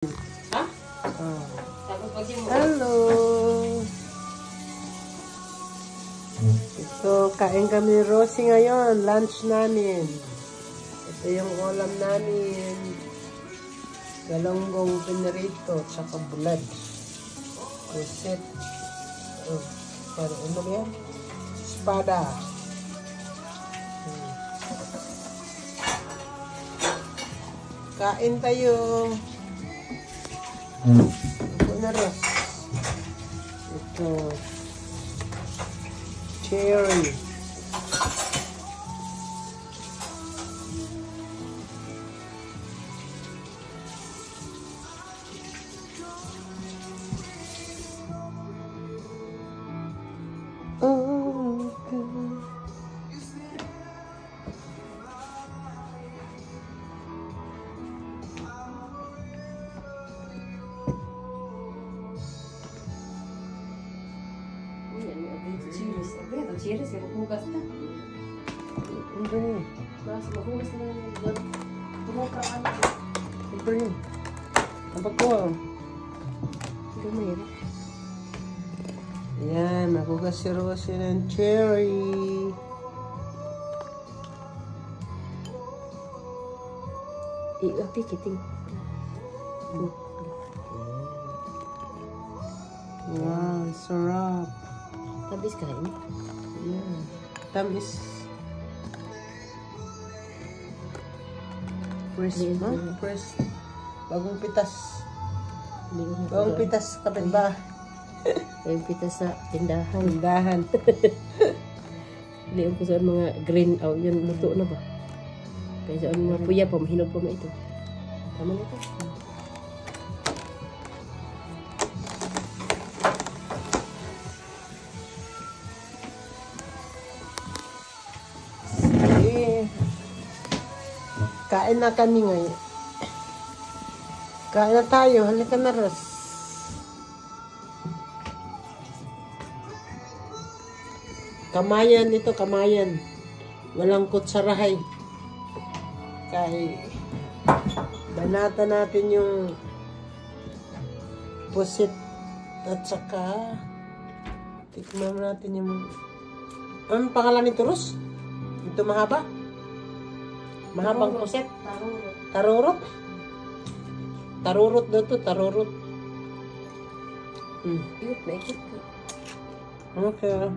Ha? Ah. Tapos Hello! Ito, kain kami Rosie ngayon. Lunch namin. Ito yung ulam namin. Galonggong pinirito, tsaka bulad. Pusit. Oh, para ano yan? Espada. Hmm. Kain tayo. Ito na rin. Ito. Cherry. Oh, cheers. Ano yan? Cheers. Yung hugas na. Ang ganyan. Mas mahugas na yung Tumuka ka na. Ang ganyan. Kapag ko. Gamay. Ayan, nakuha si Rosie ng cherry. Iupi kiting. Wow, sarap. Tabis kain. Yeah. Tamis. Fresh, Yeah. huh? Fresh. Bagong pitas. Bagong pitas kapit ba? Yung pita sa tindahan. Tindahan. Hindi ko sa mga green out. Yun, luto na ba? Kaya sa mga puya pa, mahinog pa mo ito. Tama na ito. Kain na kami ngayon. Kain na tayo. Halika na, Ros. Kamayan ito, kamayan. Walang kutsarahay. Kahit banata natin yung pusit at saka tikman natin yung anong pangalan nito, Ros? Ito mahaba? Mahabang puset? Tarurot? Tarurot daw to, tarurot. Hmm. Yun, naikit ko. Okay.